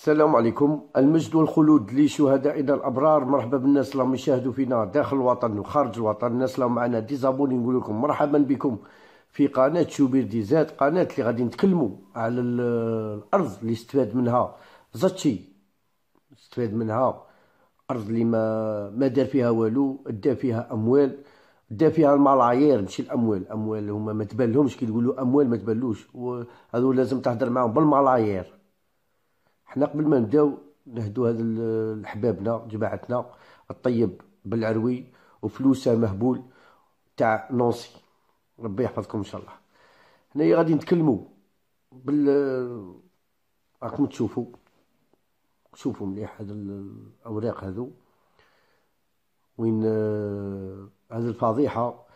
السلام عليكم. المجد والخلود لشهدائنا الأبرار. مرحبا بالناس اللي يشاهدوا فينا داخل الوطن وخارج الوطن. الناس اللي معنا ديزابوني نقول لكم مرحبا بكم في قناة شوبير ديزات قناة اللي غادي نتكلموا على الأرض اللي استفاد منها زاتشي. استفاد منها أرض اللي ما ما دار فيها والو دا فيها أموال. دا فيها الملايير ماشي الأموال. أموال هما ما تبان كي يقولوا أموال ما تبانلوش. وهذو لازم تهدر معاهم بالملايير حنا قبل ما نبداو نهدو هاد لحبابنا جماعتنا الطيب بالعروي وفلوسه مهبول تاع نونسي. ربي يحفظكم إن شاء الله. هنايا غادي نتكلموا بال راكم تشوفوا شوفوا مليح هاد الأوراق هادو. وين هاد الفضيحة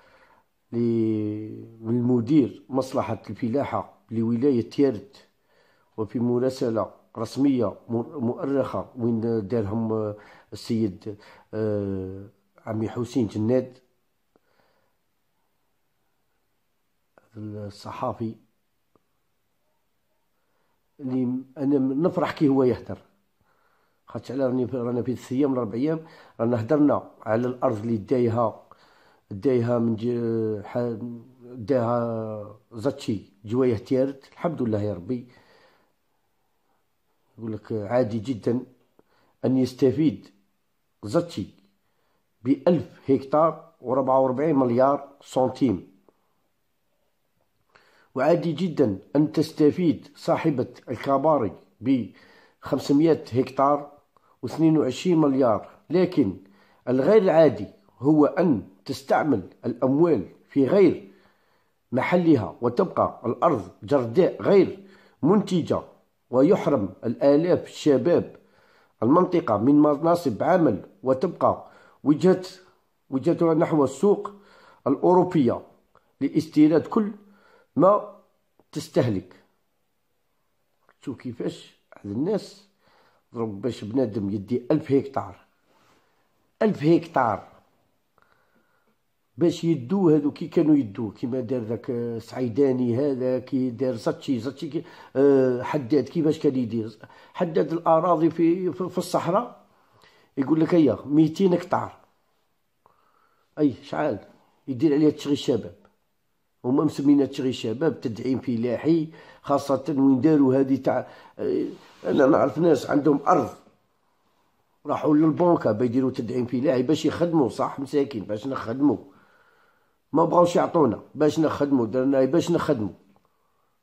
من المدير مصلحة الفلاحة لولاية تيارت وفي مراسلة رسمية مؤرخة وين دارهم السيد آه، عمي حسين جناد. الصحافي اللي أنا نفرح كي هو يهدر خاطش على راني رانا في ثلاث أيام أربع أيام رانا هدرنا على الأرض اللي دايها دايها من داها زاتشي جوايه تيارت الحمد لله يا ربي. يقول لك عادي جدا أن يستفيد زاتشي بألف هكتار وربعة وأربعين مليار سنتيم. وعادي جدا أن تستفيد صاحبة الكباري بخمسمائة هكتار واثنين وعشرين مليار. لكن الغير العادي هو أن تستعمل الأموال في غير محلها وتبقى الأرض جرداء غير منتجة. ويحرم الآلاف الشباب المنطقة من مناصب عمل وتبقى وجهة وجهتها نحو السوق الأوروبية لاستيراد كل ما تستهلك. شوف كيفاش هاد الناس ضرب باش بنادم يدي ألف هكتار؟ ألف هكتار. باش يدو هادو كي كانوا يدو. كيما دار ذاك سعيداني هذا كي دار زاتشي زاتشي كي آه حداد كيفاش كان يدير؟ حداد الأراضي في في الصحراء يقول لك هيا 200 هكتار. أي شحال يدير عليها تشغي الشباب. هما مسمينها تشغي الشباب تدعيم فلاحي خاصة وين داروا هذه تاع آه أنا نعرف ناس عندهم أرض. راحوا للبنكة بيديروا تدعيم فلاحي باش يخدموا صح؟ مساكين باش نخدموا. ما بغاوش يعطونا باش نخدمو درنا باش نخدمو.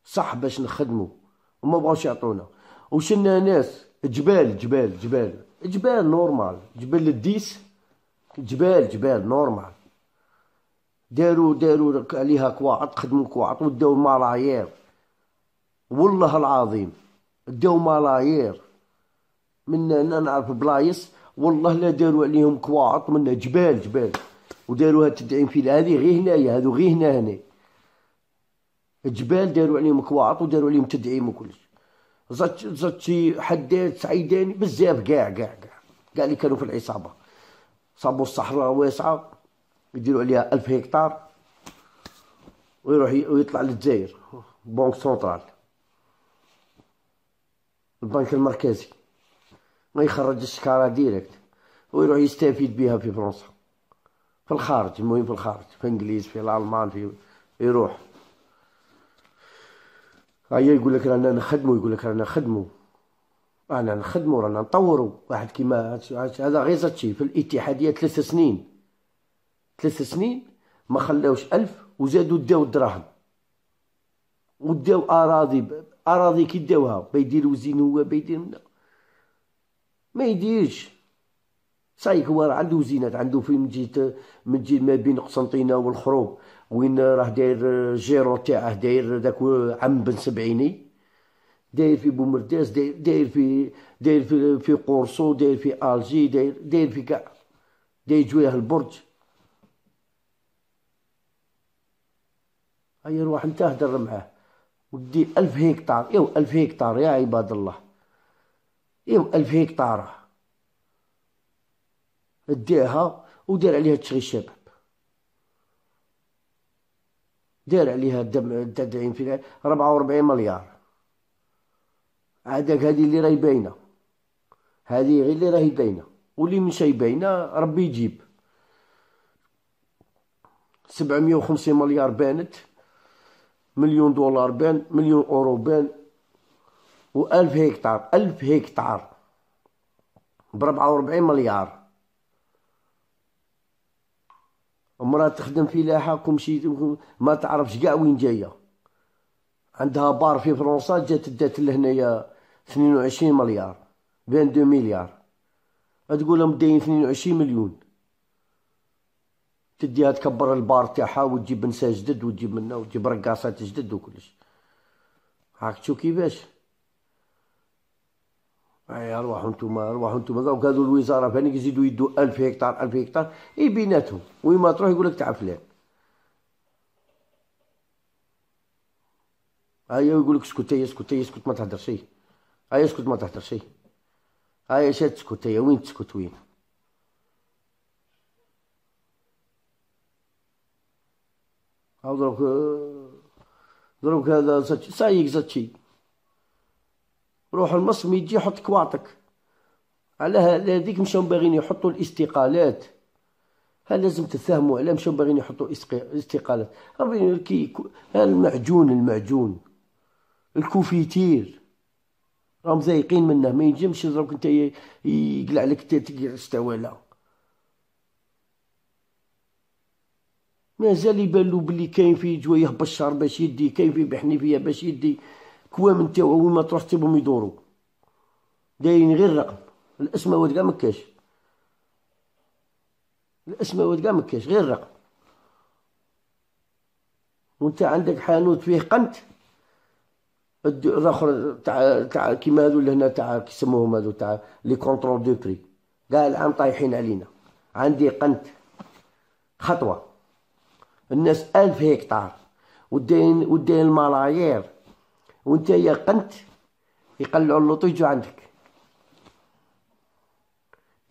صح باش نخدمو وما بغاوش يعطونا. وشنا ناس جبال جبال جبال. جبال normal. جبال الديس جبال جبال normal. داروا داروا عليها كواعط خدموا كواعط وداو ملايير والله العظيم داو ملايير من أنا نعرف بلايص والله لا داروا عليهم كواعط من جبال جبال. وداروها تدعيم في هذه غير هنايا هذو غير هنا هنا الجبال داروا عليهم كواعط وداروا عليهم تدعيم وكلش. زات زات شي حداد سعيداني بزاف كاع كاع كاع. كاع اللي كانوا في العصابة. صابوا الصحراء واسعة يديروا عليها ألف هكتار ويروح ويطلع للجزائر. banque centrale. البنك المركزي. ما يخرج الشكاره direct. ويروح يستفيد بها في فرنسا. في الخارج المهم في الخارج في إنجليز في الألمان في يروح. هيا يقول لك رانا نخدمو يقول لك رانا نخدمو. رانا نخدمو رانا نطورو. واحد كيما هذا غير زاتشي في الاتحادية ثلاث سنين. ثلاث سنين ما خلاوش ألف وزادوا داو الدراهم. وداو أراضي أراضي كي داوها بيدير وزين هو بيدير ما يديرش. صايك هو عنده زينات عنده في مجيت مجي ما بين قسنطينة والخروب وين راه داير جيرو تاعه داير داك عم بن سبعيني داير في بومرداس داير داير في داير في في قرصو داير في ألجي داير داير في كاع. داير جوية البرج هيا روح انت هدر معاه. ودي ألف هكتار. ايوا ألف هكتار يا عباد الله. ايوا ألف هكتار. داها ودار عليها تشغي الشباب. دار عليها التدعيم في 44 مليار. هذاك هذه اللي راهي باينة. هذه غير اللي راهي باينة. واللي مشى باينة ربي يجيب. سبعمية وخمسين مليار بانت. مليون دولار بان مليون أورو بان وألف هكتار ألف هكتار. بربعة وربعين مليار. مرا تخدم فلاحة كمشي ما تعرفش كاع وين جاية. عندها بار في فرنسا جات دات لهنايا اثنين وعشرين مليار بين دو مليار. تقول لهم داين اثنين وعشرين مليون. تديها تكبر البار تاعها وتجيب نساء جدد وتجيب منها وتجيب رقاصات جدد وكلش. هاك تشوف كيفاش. أي ارواحوا نتوما ارواحوا نتوما دوك هذو الوزارة فاني يزيدوا يدوا 1000 هكتار 1000 هكتار؟ إي بيناتهم. وين ما تروح يقول لك تاع فلان. هيا يقول لك اسكت هيا اسكت هيا اسكت ما تهدر شيء. هيا اسكت ما تهدر شيء. هيا شات تسكت هيا وين تسكت؟ وين؟ هاو دروك دروك هذا سايق زاتشي روح المصمي يجي يحط كواطك. على هذيك مشاو باغيين يحطوا الاستقالات. هل لازم تفهموا على مشاو باغيين يحطوا استقالات. ربي المعجون المعجون. الكوفيتير. راهم ذايقين منه. ما ينجمش دروك انت يقلع لك تستوى لا مازال يبان له بلي كاين فيه جوايه بشار باش يدي كاين فيه بحنيفية باش يدي. كوام نتاعو وين ما تروح تسيبهم يدوروا دايرين غير رقم الاسماوات كاع مكاش الاسماوات كاع مكاش غير رقم وانت عندك حانوت فيه قنت. الآخر تاع تاع كيما هذو اللي هنا تاع كيسموهم هذو تاع les contrôles de prix. كاع العام طايحين علينا. عندي قنت. خطوة. الناس ألف هكتار. ودين ودين الملايير. وانت يا قنت يقلعوا اللوطو يجوا عندك.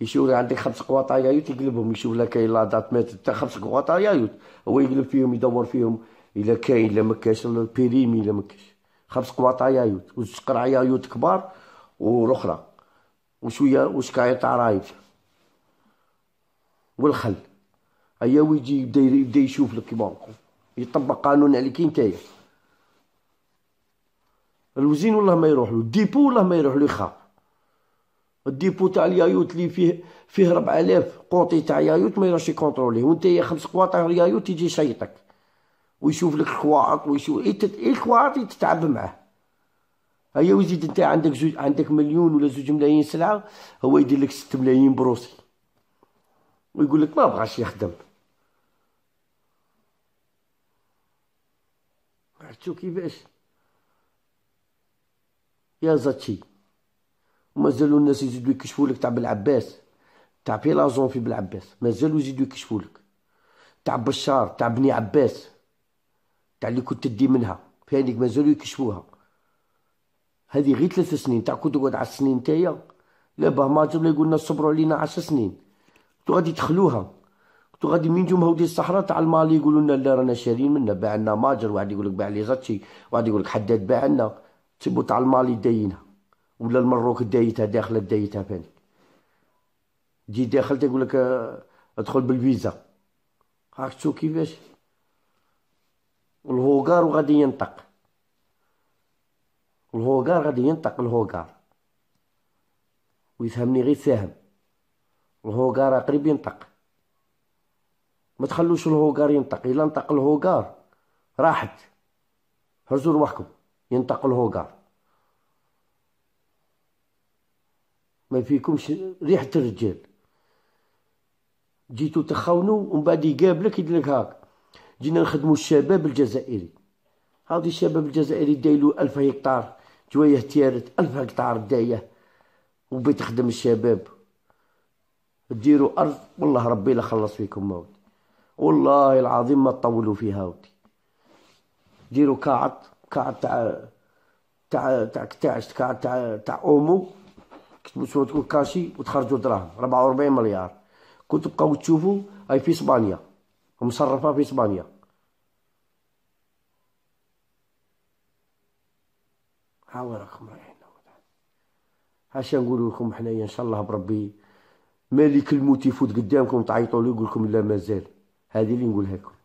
يشوف عندك خمس قواطايايوت يقلبهم يشوف لك كاين لادات مات تاع خمس قواطايايوت هو يقلب فيهم يدور فيهم إلا كاين إلا مكاش البيريمي إلا مكاش خمس قواطايايوت وزوج قرعيايوت كبار والاخرى وشوية وشكايه تاع رايف والخل. هيا ويجي يبدأ يبدا يشوف لك كيما يطبق قانون عليك نتايا الوزين والله ما يروح له؟ الديبو والله ما يروح له يخاف ال dépôt تاع اليايوت اللي فيه فيه 4000 قوطي تاع يايوت ما يروحش يكونتروليه. وانت يا خمس قواطع يايوت يجي يشيطك ويشوف لك الخواط ويشوف الخواط تتعب معاه. هيا ويزيد أنت عندك زوج عندك مليون ولا زوج ملايين سلعة هو يدير لك 6 ملايين procès. ويقول لك ما بغاش يخدم. عرفتو كيفاش؟ يا زاتشي. ومازالو الناس يزيدو يكشفوا لك تاع بالعباس تاع بيلازون في بالعباس مازالو يزيدو يكشفوا لك تاع بشار تاع بني عباس. تاع اللي كنت تدي منها. فهاديك مازالو يكشفوها. هذه غير ثلاث سنين. تاع كنت تقعد عشر سنين نتايا. لا باه ماجر لا يقولنا صبروا علينا عشر سنين. كنتو غادي تدخلوها كنتو غادي من جم هودي الصحراء تاع المالي يقولوا لنا لا رانا شارين منا باع لنا ماجر واحد يقول لك باع لي زاتشي واحد يقول لك حداد باع لنا. تسبو تاع المالي داينها ولا المروك دايتها داخله دايتها فاني تجي داخل تقول لك ادخل بالفيزا. هاك تشوف كيفاش؟ الهوغار وغادي ينطق. الهوغار غادي ينطق الهوغار. ويفهمني غير ساهم الهوغار قريب ينطق. ما تخلوش الهوغار ينطق. إلا نطق الهوغار. راحت. هزوا رواحكم. ينطق الهوغار ما فيكمش ريحة الرجال. جيتو تخونوا ومن بعد يقابلك يدير لك هاك. جينا نخدموا الشباب الجزائري. هاودي الشباب الجزائري دايلو ألف هكتار جوايه تيارت ألف هكتار داية. وبتخدم الشباب. ديروا أرض والله ربي لا خلص فيكم موت. والله العظيم ما تطولوا فيها ودي. ديروا كاعط. كاعط تاع تاع تاع كتاعش كاعط تاع تاع أومو. كتبوا صوتكم كاشي وتخرجوا دراهم. 44 مليار. كنت تبقاو تشوفوا هاي في إسبانيا. مصرفه في إسبانيا. ها وراكم رايحين. هاشا نقول لكم حنايا إن شاء الله بربي مالك الموت يفوت قدامكم تعيطوا له يقول لكم لا مازال. هذه اللي نقولها لكم.